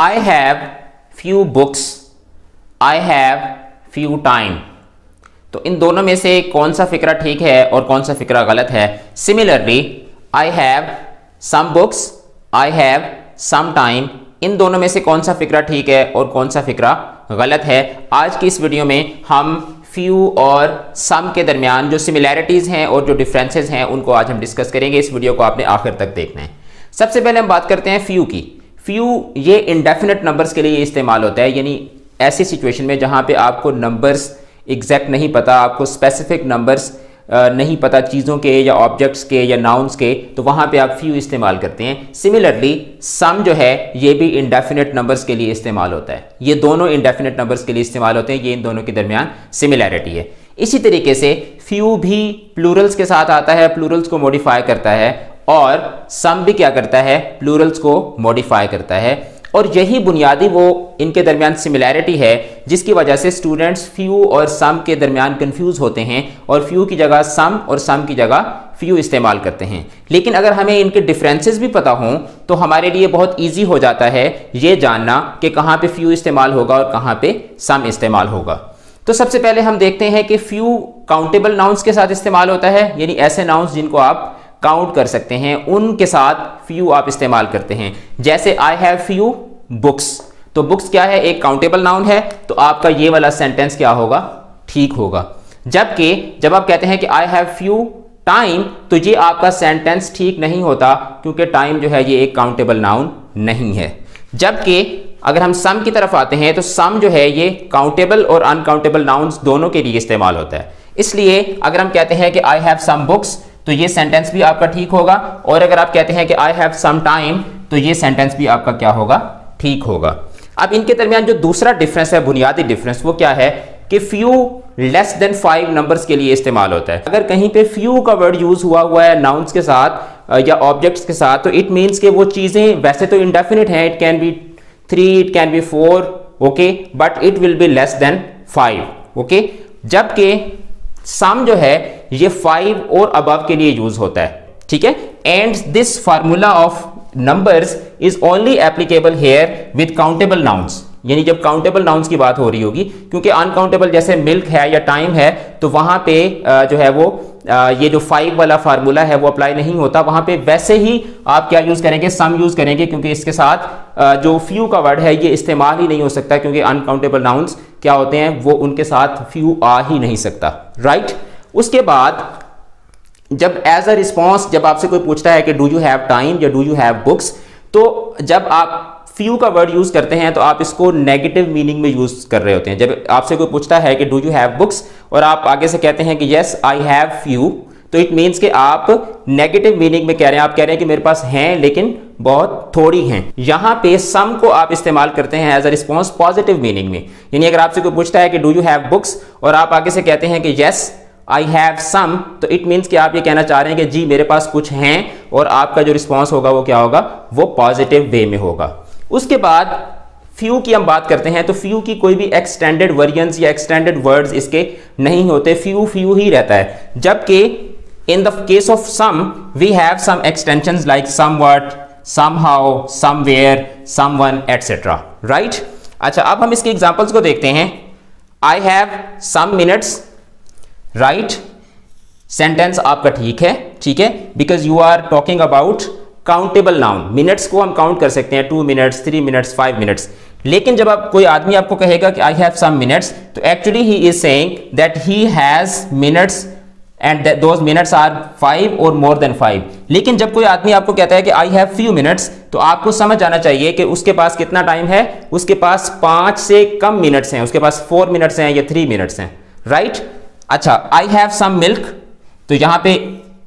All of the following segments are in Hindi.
I have few books I have few time तो इन दोनों में से कौन सा फिक्रा ठीक है और कौन सा फिक्रा गलत है? Similarly I have some books I have some time इन दोनों में से कौन सा फिक्रा ठीक है और कौन सा फिक्रा गलत है? आज की इस वीडियो में हम फ्यू और सम के दरमियान जो सिमिलैरिटीज़ हैं और जो डिफरेंसेस हैं, उनको आज हम डिस्कस करेंगे। इस वीडियो को आपने आखिर तक देखना है। सबसे पहले हम बात करते हैं फ्यू की। फ्यू ये इंडेफिनेट नंबर्स के लिए इस्तेमाल होता है, यानी ऐसी सिचुएशन में जहाँ पे आपको नंबर्स एग्जैक्ट नहीं पता, आपको स्पेसिफिक नंबर्स नहीं पता चीज़ों के या ऑब्जेक्ट्स के या नाउन्स के तो वहाँ पे आप फ्यू इस्तेमाल करते हैं। सिमिलरली सम जो है, ये भी इंडेफिनेट नंबर्स के लिए इस्तेमाल होता है। ये दोनों इंडेफिनेट नंबर्स के लिए इस्तेमाल होते हैं, ये इन दोनों के दरमियान सिमिलैरिटी है। इसी तरीके से फ्यू भी प्लूरल्स के साथ आता है प्लूरल्स को मॉडिफाई करता है और सम भी क्या करता है? प्लूरल्स को मॉडिफाई करता है। और यही बुनियादी वो इनके दरमियान सिमिलैरिटी है, जिसकी वजह से स्टूडेंट्स फ्यू और सम के दरमियान कंफ्यूज होते हैं और फ्यू की जगह सम और सम की जगह फ्यू इस्तेमाल करते हैं। लेकिन अगर हमें इनके डिफरेंसेस भी पता हों तो हमारे लिए बहुत ईजी हो जाता है ये जानना कि कहाँ पे फ्यू इस्तेमाल होगा और कहाँ पे सम इस्तेमाल होगा। तो सबसे पहले हम देखते हैं कि फ्यू काउंटेबल नाउंस के साथ इस्तेमाल होता है, यानी ऐसे नाउंस जिनको आप काउंट कर सकते हैं। उनके साथ फ्यू आप इस्तेमाल करते हैं। जैसे आई हैव फ्यू बुक्स तो बुक्स क्या है? एक काउंटेबल नाउन है तो आपका ये वाला सेंटेंस क्या होगा? ठीक होगा। जबकि, जब आप कहते हैं कि आई हैव फ्यू टाइम तो ये आपका सेंटेंस ठीक नहीं होता, क्योंकि टाइम जो है ये एक काउंटेबल नाउन नहीं है। जबकि, अगर हम सम की तरफ़ आते हैं तो सम जो है ये काउंटेबल और अनकाउंटेबल नाउन्स दोनों के लिए इस्तेमाल होता है। इसलिए, अगर हम कहते हैं कि आई हैव सम बुक्स तो ये सेंटेंस भी आपका ठीक होगा। और अगर आप कहते हैं कि आई हैव सम टाइम तो ये सेंटेंस भी आपका क्या होगा? ठीक होगा। अब इनके दरमियान जो दूसरा डिफरेंस है, बुनियादी डिफरेंस वो क्या है? कि few less than five numbers के लिए इस्तेमाल होता है। अगर कहीं पे फ्यू का वर्ड यूज़ हुआ हुआ है नाउन्स के साथ या ऑब्जेक्ट्स के साथ तो इट मीन्स कि वो चीज़ें वैसे तो इंडेफिनिट हैं। It can be three it can be four okay but it will be less than five okay जबकि सम जो है ये फाइव और अबव के लिए यूज़ होता है, ठीक है? And this formula of numbers is only applicable here with countable nouns यानी जब काउंटेबल नाउन्स की बात हो रही होगी, क्योंकि अनकाउंटेबल जैसे मिल्क है या टाइम है तो वहाँ पे जो है वो ये जो फाइव वाला फार्मूला है वो अप्लाई नहीं होता। वहाँ पे वैसे ही आप क्या यूज़ करेंगे? सम यूज़ करेंगे, क्योंकि इसके साथ जो फ्यू का वर्ड है, ये इस्तेमाल ही नहीं हो सकता, क्योंकि अनकाउंटेबल नाउन्स क्या होते हैं, वो उनके साथ फ्यू आ ही नहीं सकता राइट उसके बाद, जब एज अ रिस्पॉन्स जब आपसे कोई पूछता है कि डू यू हैव टाइम या डू यू हैव बुक्स तो जब आप फ्यू का वर्ड यूज़ करते हैं तो आप इसको नेगेटिव मीनिंग में यूज़ कर रहे होते हैं। जब आपसे कोई पूछता है कि डू यू हैव बुक्स और आप आगे से कहते हैं कि यस आई हैव फ्यू तो इट मीन्स कि आप नेगेटिव मीनिंग में कह रहे हैं। आप कह रहे हैं कि मेरे पास हैं, लेकिन बहुत थोड़ी हैं। यहाँ पे सम को आप इस्तेमाल करते हैं as a response positive meaning में। यानी अगर आपसे कोई पूछता है कि डू यू हैव बुक्स और आप आगे से कहते हैं कि यस आई हैव सम तो इट मीन्स कि आप ये कहना चाह रहे हैं कि जी, मेरे पास कुछ हैं और आपका जो रिस्पॉन्स होगा वो क्या होगा? वो पॉजिटिव वे में होगा। उसके बाद फ्यू की हम बात करते हैं तो फ्यू की कोई भी एक्सटेंडेड वेरिएंस या एक्सटेंडेड वर्ड्स इसके नहीं होते। फ्यू फ्यू ही रहता है। जबकि in the case of some we have some extension like somewhat somehow somewhere someone etcetera right अच्छा अब हम इसके एग्जाम्पल्स को देखते हैं। I have some minutes right sentence आपका ठीक है ठीक है? Because you are talking about countable noun minutes को हम काउंट कर सकते हैं two minutes three minutes five minutes लेकिन जब आप, कोई आदमी आपको कहेगा कि आई हैव सम मिनट्स तो actually he is saying that he has minutes and those minutes are five और मोर देन फाइव लेकिन जब कोई आदमी आपको कहता है कि आई हैव फ्यू मिनट्स तो आपको समझ आना चाहिए कि उसके पास कितना टाइम है? उसके पास पाँच से कम मिनट्स हैं, उसके पास फोर मिनट्स हैं या थ्री मिनट्स हैं. Right right? अच्छा आई हैव सम मिल्क तो यहाँ पे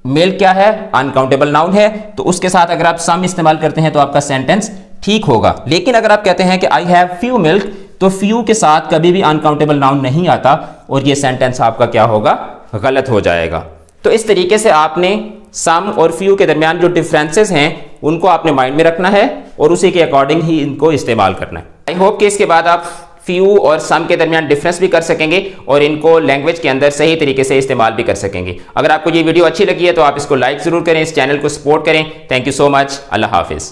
मिल्क क्या है? अनकाउंटेबल नाउन है। तो उसके साथ अगर आप सम इस्तेमाल करते हैं तो आपका सेंटेंस ठीक होगा। लेकिन अगर आप कहते हैं कि आई हैव फ्यू मिल्क तो फ्यू के साथ कभी भी अनकाउंटेबल नाउन नहीं आता और ये सेंटेंस आपका क्या होगा? गलत हो जाएगा। तो इस तरीके से आपने सम और फ्यू के दरमियान जो डिफरेंसेस हैं, उनको आपने माइंड में रखना है और उसी के अकॉर्डिंग ही इनको इस्तेमाल करना है। आई होप कि इसके बाद आप फ्यू और सम के दरमियान डिफरेंस भी कर सकेंगे और इनको लैंग्वेज के अंदर सही तरीके से इस्तेमाल भी कर सकेंगे। अगर आपको ये वीडियो अच्छी लगी है तो आप इसको लाइक ज़रूर करें, इस चैनल को सपोर्ट करें। थैंक यू सो मच अल्लाह हाफिज़।